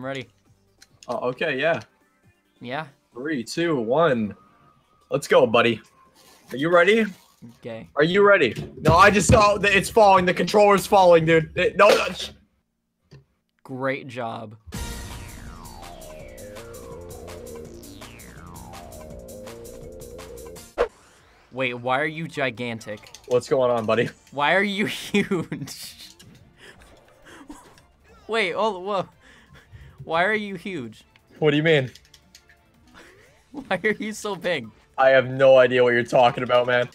I'm ready. Oh, okay, yeah. Yeah. Three, two, one. Let's go, buddy. Are you ready? Okay. Are you ready? No, I just saw that it's falling. The controller's falling, dude. It- no, no, Great job. Wait, why are you gigantic? What's going on, buddy? Why are you huge? Wait, oh, whoa. Why are you huge? What do you mean? Why are you so big? I have no idea what you're talking about, man.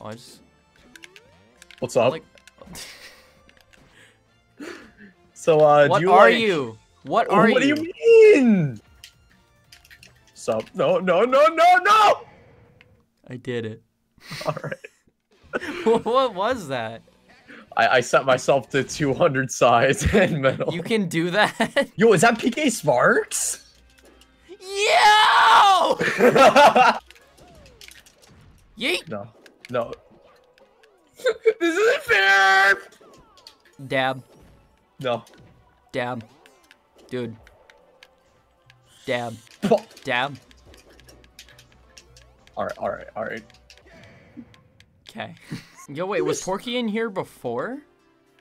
Oh, I just What's up? like. so, uh, What do you are like- you? What are what you? What do you mean? Sup? No, no, no, no, no! I did it. All right. what was that? I, I set myself to 200 size and metal. You can do that? Yo, is that PK Sparks? Yo! Yeet! no, no. this isn't fair! Dab. No. Dab. Dude. Dab. Dab. Alright, alright, alright. Okay. Yo, wait, was Porky in here before?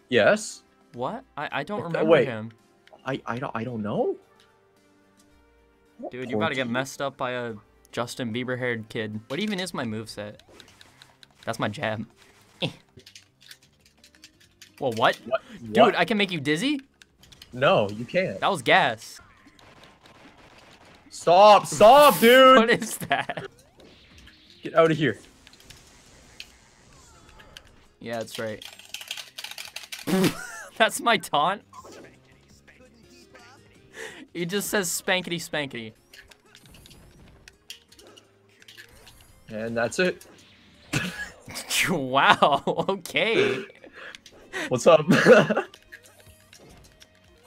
Yes? What? I, I don't remember wait. him. I, I, don't, I don't know. Dude, you're about to get messed up by a Justin Bieber haired kid. What even is my moveset? That's my jab. Eh. Well, what? What? Dude, What? I can make you dizzy? No, you can't. That was gas. Stop, stop, dude! What is that? Get out of here. Yeah, that's right. that's my taunt. He just says spankety spankety. And that's it. wow, okay. What's up?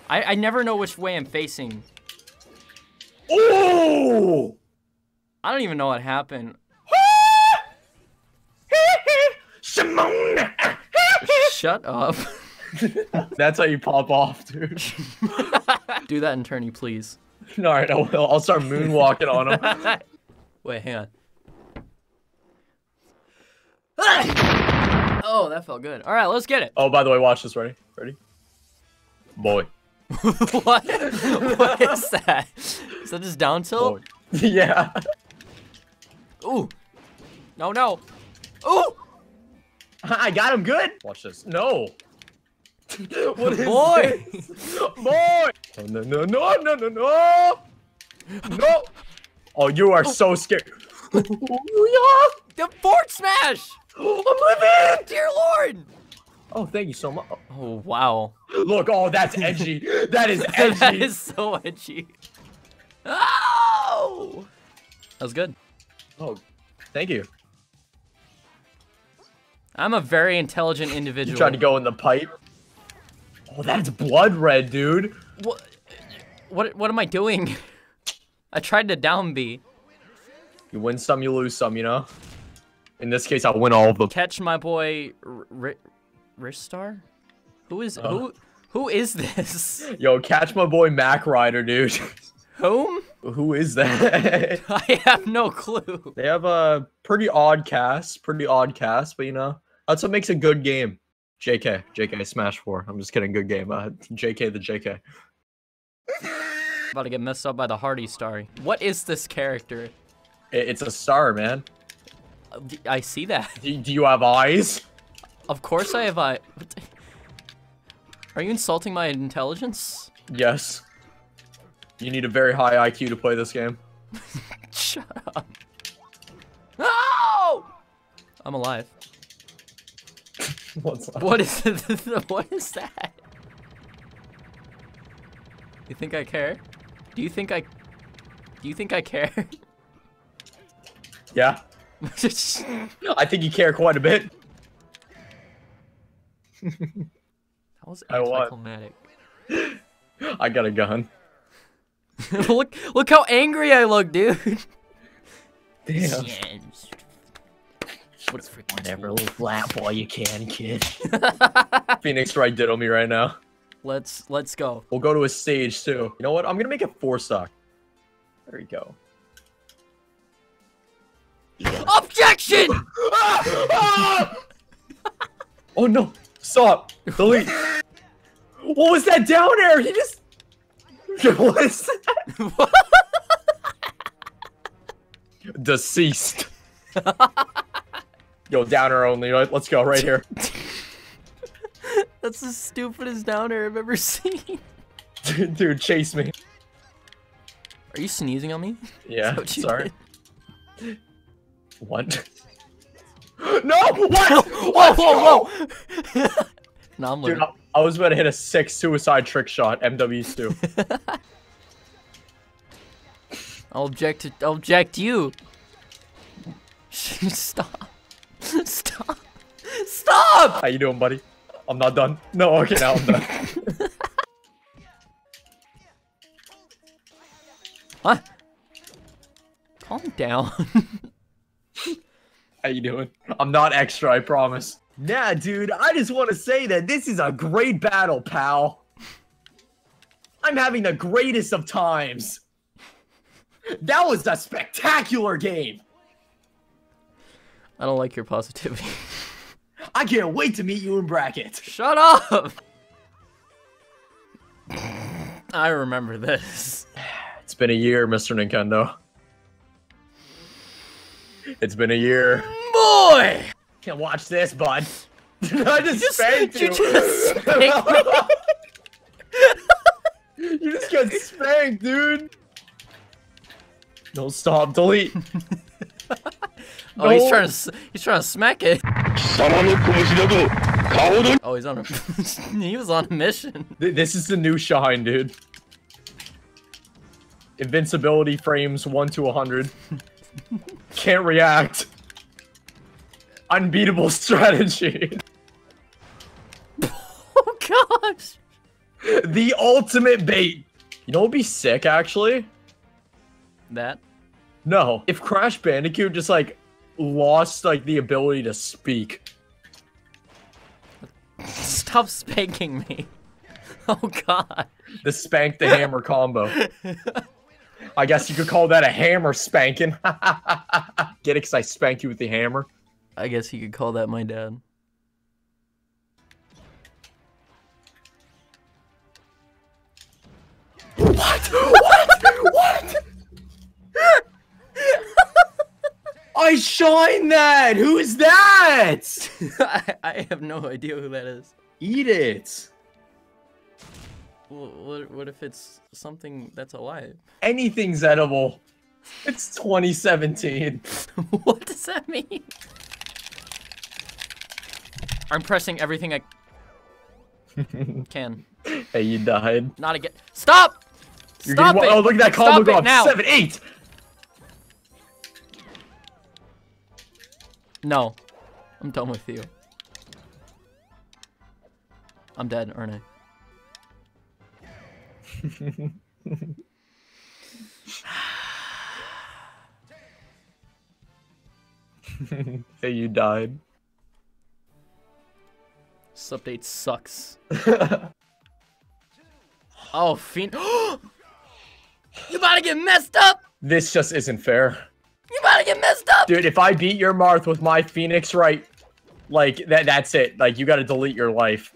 I, I never know which way I'm facing. oh! I don't even know what happened. Simone! Shut up. That's how you pop off, dude. Do that in tourney, please. Alright, I will. I'll start moonwalking on him. Wait, hang on. oh, that felt good. All right, let's get it. Oh, by the way, watch this. Ready? Ready? Boy. what? what is that? Is that just down tilt? Boy. yeah. Ooh. No, no. Ooh. I got him good. Watch this. No. what is Boy. this? Boy. No, no, no, no, no, no. No. Oh, you are so scared. The fort smash. I'm living. Dear Lord. Oh, thank you so much. Oh, wow. Look, oh, that's edgy. That is edgy. that is so edgy. Oh. That was good. Oh, thank you. I'm a very intelligent You individual. tried to go in the pipe. Oh, that's blood red, dude. What? What? What am I doing? I tried to down B. You win some, you lose some, you know? In this case, I'll win all of them. Catch my boy, Ristar. Who is Uh. who? Who is this? Yo, catch my boy Mach Rider, dude. Whom? Who is that? I have no clue. they have a pretty odd cast, pretty odd cast, but you know, that's what makes a good game. JK, JK, Smash 4. I'm just kidding, good game. Uh, JK the JK. About to get messed up by the Hardy Star. What is this character? It's a star, man. I see that. Do, do you have eyes? Of course I have. The- Are you insulting my intelligence? Yes. You need a very high IQ to play this game. Shut up. No! I'm alive. What's up? What is what is that? You think I care? Do you think I Do you think I care? Yeah. that I think you care quite a bit. that was I anticlimactic. I got a gun. look look how angry I look, dude. Damn. What a freaking Whatever, little flat boy you can, kid. Phoenix Wright diddle me right now. Let's let's go. We'll go to a stage too. You know what? I'm gonna make it four stock. There you go. Objection! oh no! Stop! Delete! what was that down air? He just. What is that? Deceased. Down air only. Let- Let's go right here. That's the stupidest down air I've ever seen. Dude, chase me. Are you sneezing on me? Yeah, what sorry. did? What? no! What? Whoa, whoa, whoa! no, I'm Dude. I, I was about to hit a six suicide trick shot. MWs too. I'll object to I'll object you. Stop. Stop. Stop! How you doing, buddy? I'm not done. No, okay, now I'm done. What? Calm down. How you doing? I'm not extra, I promise. Nah, dude, I just want to say that this is a great battle, pal. I'm having the greatest of times. That was a spectacular game. I don't like your positivity. I can't wait to meet you in bracket. Shut up! I remember this. It's been a year, Mr. Ninkendo. It's been a year. Boy! Can't watch this, bud. I just, just- spanked you you. just spanked me. you just got spanked, dude. Don't stop. Delete. Oh, no. he's trying to he's trying to smack it. Oh, he's on a he was on a mission. This is the new shine, dude. Invincibility frames one to a hundred. Can't react. Unbeatable strategy. Oh gosh. The ultimate bait. You know what'd be sick actually? That? No. If Crash Bandicoot just like lost, like, the ability to speak. Stop spanking me. Oh god. The spank the hammer combo. I guess you could call that a hammer spanking. Get it? Because I spank you with the hammer. I guess you could call that my dad. I shine that! Who is that? I, I have no idea who that is. Eat it. Wh- What, what if it's something that's alive? Anything's edible. It's 2017. what does that mean? I'm pressing everything I can. Hey, you died. Not again. Stop! You're Stop getting, it! Oh, look at that combo go up. now! 7, 8. No. I'm done with you. I'm dead, aren't I? Hey, you died. This update sucks. oh, Fiend. you about to get messed up? This just isn't fair. You about to get messed up? Dude, if I beat your Marth with my Phoenix Wright, like, that that's it. Like, you gotta delete your life.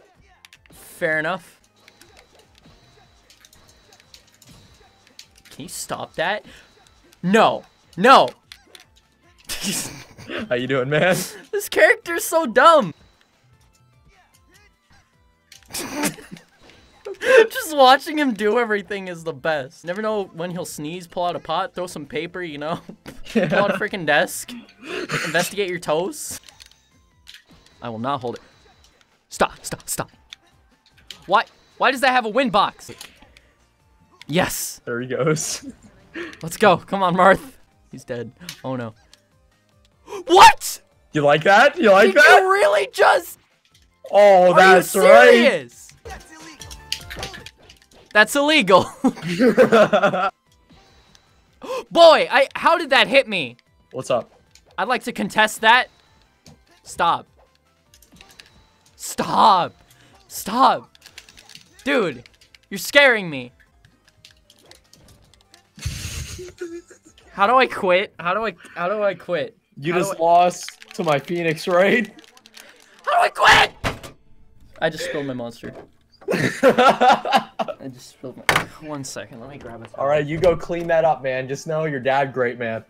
Fair enough. Can you stop that? No. No. How you doing, man? this character's so dumb. Just watching him do everything is the best. Never know when he'll sneeze, pull out a pot, throw some paper, you know? pull out a freaking desk. Investigate your toes. I will not hold it. Stop, stop, stop. Why why does that have a wind box? Yes. There he goes. Let's go. Come on, Marth. He's dead. Oh no. What? You like that? You like Did that? you really just Oh, Are that's right. Serious? That's illegal. Boy, I how did that hit me? What's up? I'd like to contest that. Stop. Stop. Stop. Dude, you're scaring me. How do I quit? How do I how do I quit? You How just I- lost to my Phoenix Wright. How do I quit? I just spilled my monster. I just spilled my. One second, let me grab it. All right, you go clean that up, man. Just know your dad great, man.